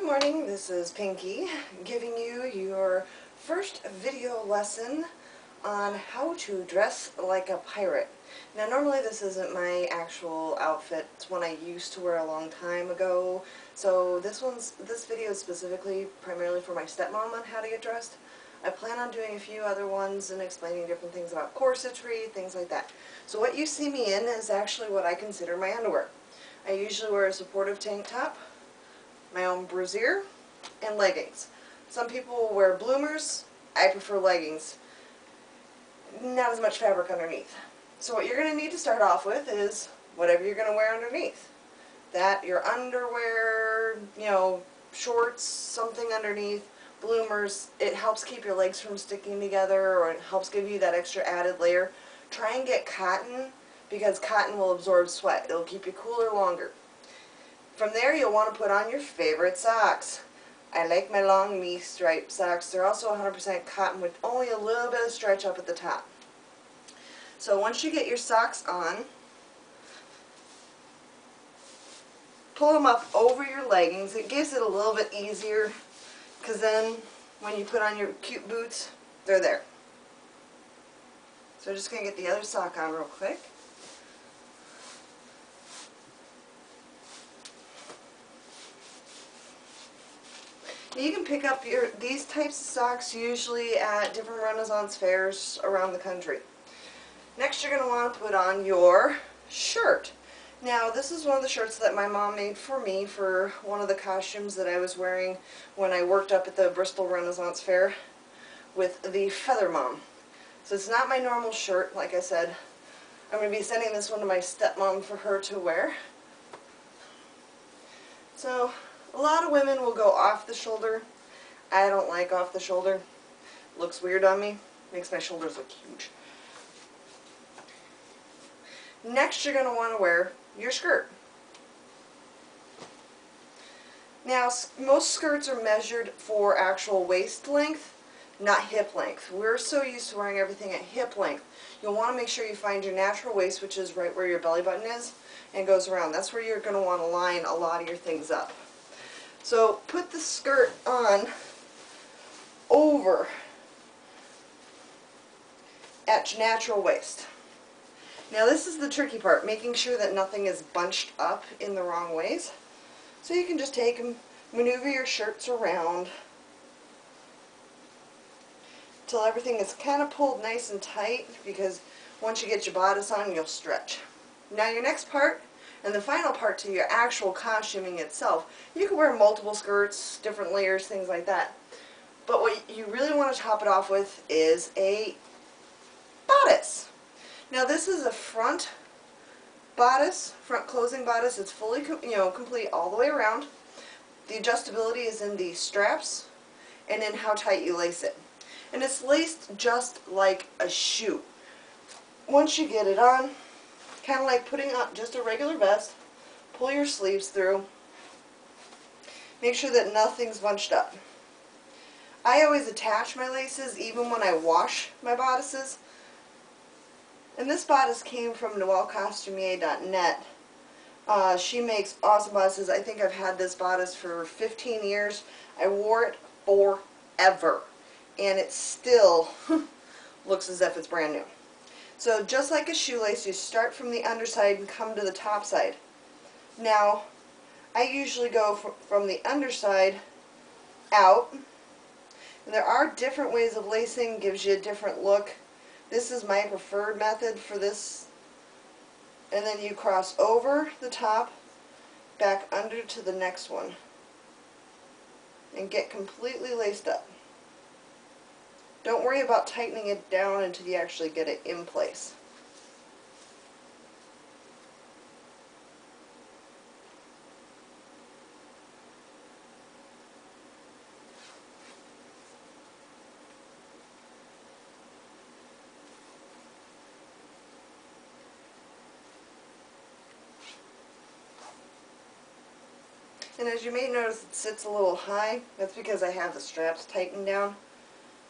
Good morning, this is Pinky giving you your first video lesson on how to dress like a pirate. Now normally this isn't my actual outfit, it's one I used to wear a long time ago, so this one's this video is specifically primarily for my stepmom on how to get dressed. I plan on doing a few other ones and explaining different things about corsetry, things like that. So what you see me in is actually what I consider my underwear. I usually wear a supportive tank top, my own brassiere, and leggings. Some people wear bloomers. I prefer leggings. Not as much fabric underneath. So what you're going to need to start off with is whatever you're going to wear underneath. That, your underwear, you know, shorts, something underneath, bloomers. It helps keep your legs from sticking together or it helps give you that extra added layer. Try and get cotton because cotton will absorb sweat. It'll keep you cooler longer. From there you'll want to put on your favorite socks. I like my long knee stripe socks. They're also 100% cotton with only a little bit of stretch up at the top. So once you get your socks on, pull them up over your leggings. It gives it a little bit easier because then when you put on your cute boots, they're there. So I'm just going to get the other sock on real quick. You can pick up your these types of socks usually at different Renaissance fairs around the country. Next you're going to want to put on your shirt. Now this is one of the shirts that my mom made for me for one of the costumes that I was wearing when I worked up at the Bristol Renaissance Fair with the Feather Mom. So it's not my normal shirt, like I said. I'm going to be sending this one to my stepmom for her to wear. So a lot of women will go off the shoulder. I don't like off the shoulder. Looks weird on me. Makes my shoulders look huge. Next you're going to want to wear your skirt. Now most skirts are measured for actual waist length, not hip length. We're so used to wearing everything at hip length. You'll want to make sure you find your natural waist, which is right where your belly button is, and goes around. That's where you're going to want to line a lot of your things up. So put the skirt on over at your natural waist. Now this is the tricky part, making sure that nothing is bunched up in the wrong ways. So you can just take and maneuver your shirts around until everything is kind of pulled nice and tight because once you get your bodice on you'll stretch. Now your next part and the final part to your actual costuming itself, you can wear multiple skirts, different layers, things like that. But what you really want to top it off with is a bodice. Now this is a front bodice, front closing bodice. It's fully, you know, complete all the way around. The adjustability is in the straps and in how tight you lace it. And it's laced just like a shoe. Once you get it on, kind of like putting on just a regular vest. Pull your sleeves through. Make sure that nothing's bunched up. I always attach my laces even when I wash my bodices. And this bodice came from NoelleCostumier.net. Uh, she makes awesome bodices. I think I've had this bodice for 15 years. I wore it forever. And it still looks as if it's brand new. So just like a shoelace, you start from the underside and come to the top side. Now, I usually go fr from the underside out. And there are different ways of lacing, gives you a different look. This is my preferred method for this. And then you cross over the top, back under to the next one. And get completely laced up. Don't worry about tightening it down until you actually get it in place. And as you may notice, it sits a little high. That's because I have the straps tightened down.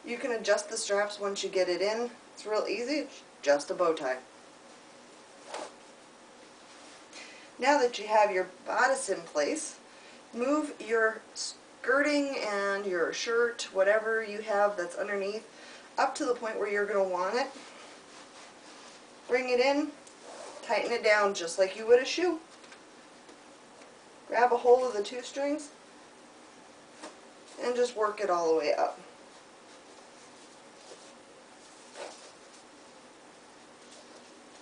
You can adjust the straps once you get it in. It's real easy, it's just a bow tie. Now that you have your bodice in place, move your skirting and your shirt, whatever you have that's underneath, up to the point where you're going to want it. Bring it in, tighten it down just like you would a shoe. Grab a hold of the two strings and just work it all the way up.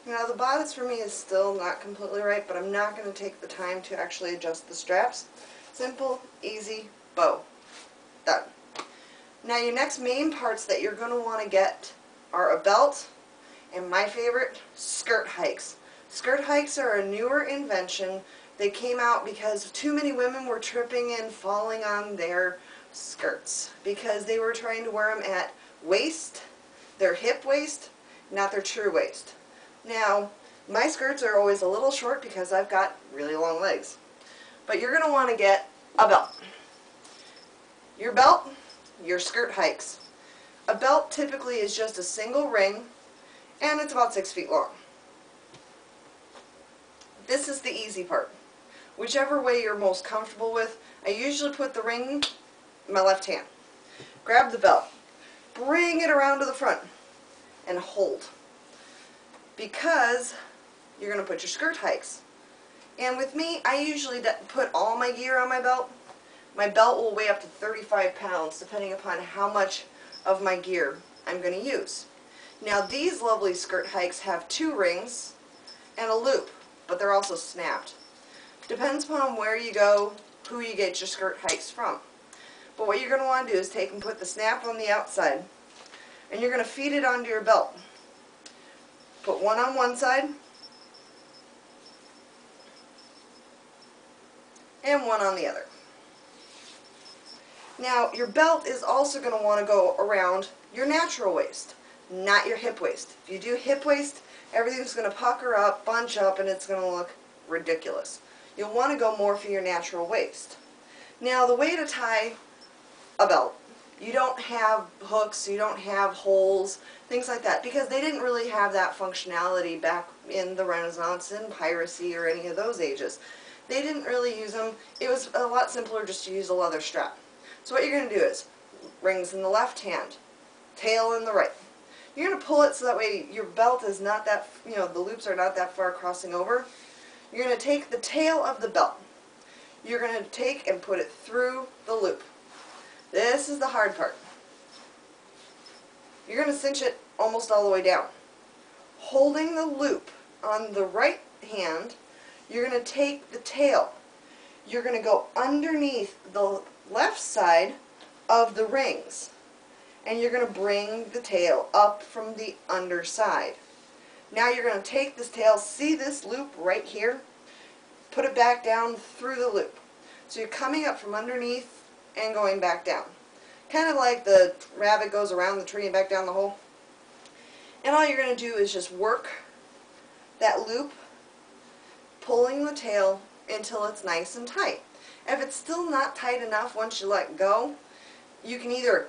Now the bodice for me is still not completely right, but I'm not going to take the time to actually adjust the straps. Simple, easy, bow. Done. Now your next main parts that you're going to want to get are a belt, and my favorite, skirt hikes. Skirt hikes are a newer invention. They came out because too many women were tripping and falling on their skirts because they were trying to wear them at waist, their hip waist, not their true waist. Now, my skirts are always a little short because I've got really long legs. But you're going to want to get a belt. Your belt, your skirt hikes. A belt typically is just a single ring and it's about six feet long. This is the easy part. Whichever way you're most comfortable with, I usually put the ring in my left hand. Grab the belt. Bring it around to the front and hold. Because you're going to put your skirt hikes. And with me, I usually put all my gear on my belt. My belt will weigh up to 35 pounds depending upon how much of my gear I'm going to use. Now these lovely skirt hikes have two rings and a loop, but they're also snapped. Depends upon where you go, who you get your skirt hikes from. But what you're going to want to do is take and put the snap on the outside, and you're going to feed it onto your belt. Put one on one side, and one on the other. Now, your belt is also going to want to go around your natural waist not your hip waist. If you do hip waist, everything's going to pucker up, bunch up, and it's going to look ridiculous. You'll want to go more for your natural waist. Now, the way to tie a belt, you don't have hooks, you don't have holes, things like that, because they didn't really have that functionality back in the Renaissance and piracy or any of those ages. They didn't really use them. It was a lot simpler just to use a leather strap. So what you're going to do is, rings in the left hand, tail in the right. You're going to pull it so that way your belt is not that, you know, the loops are not that far crossing over. You're going to take the tail of the belt. You're going to take and put it through the loop. This is the hard part. You're going to cinch it almost all the way down. Holding the loop on the right hand, you're going to take the tail. You're going to go underneath the left side of the rings and you're going to bring the tail up from the underside. Now you're going to take this tail, see this loop right here? Put it back down through the loop. So you're coming up from underneath and going back down. Kind of like the rabbit goes around the tree and back down the hole. And all you're going to do is just work that loop, pulling the tail until it's nice and tight. If it's still not tight enough once you let go, you can either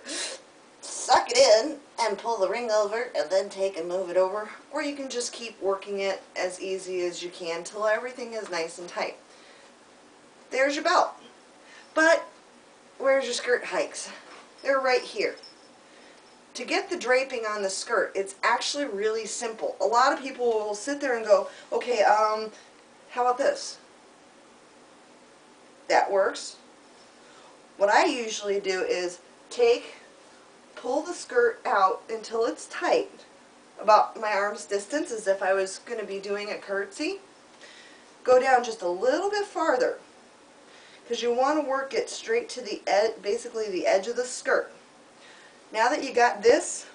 suck it in and pull the ring over and then take and move it over or you can just keep working it as easy as you can till everything is nice and tight. There's your belt. But where's your skirt hikes? They're right here. To get the draping on the skirt, it's actually really simple. A lot of people will sit there and go, okay, um, how about this? That works. What I usually do is take pull the skirt out until it's tight, about my arm's distance as if I was going to be doing a curtsy. Go down just a little bit farther because you want to work it straight to the edge, basically the edge of the skirt. Now that you got this,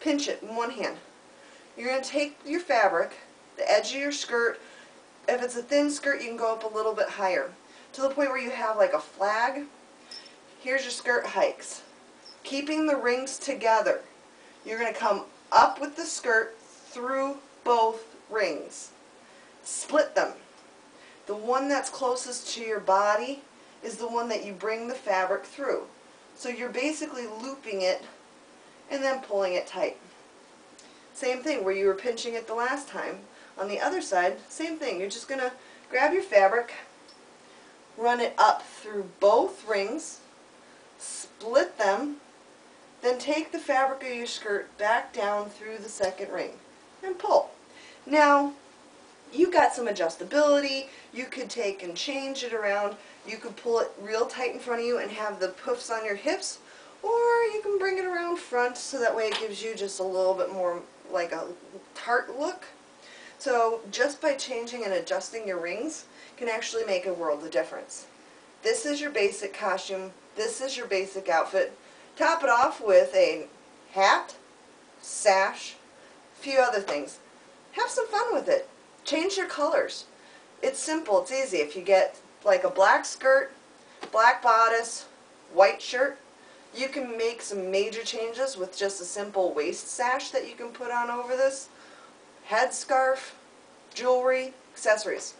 pinch it in one hand. You're going to take your fabric, the edge of your skirt, if it's a thin skirt you can go up a little bit higher to the point where you have like a flag. Here's your skirt hikes keeping the rings together. You're going to come up with the skirt through both rings. Split them. One that's closest to your body is the one that you bring the fabric through. So you're basically looping it and then pulling it tight. Same thing where you were pinching it the last time. On the other side, same thing. You're just going to grab your fabric, run it up through both rings, split them, then take the fabric of your skirt back down through the second ring and pull. Now, you got some adjustability, you could take and change it around, you could pull it real tight in front of you and have the poofs on your hips, or you can bring it around front so that way it gives you just a little bit more like a tart look. So just by changing and adjusting your rings can actually make a world of difference. This is your basic costume, this is your basic outfit. Top it off with a hat, sash, a few other things. Have some fun with it. Change your colors. It's simple, it's easy. If you get like a black skirt, black bodice, white shirt, you can make some major changes with just a simple waist sash that you can put on over this, headscarf, jewelry, accessories.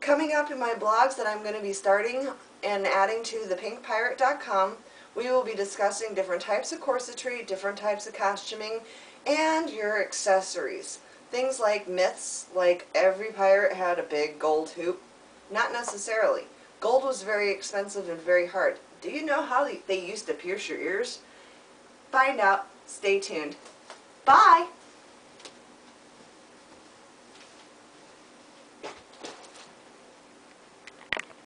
Coming up in my blogs that I'm going to be starting and adding to thepinkpirate.com, we will be discussing different types of corsetry, different types of costuming, and your accessories. Things like myths, like every pirate had a big gold hoop. Not necessarily. Gold was very expensive and very hard. Do you know how they used to pierce your ears? Find out. Stay tuned. Bye!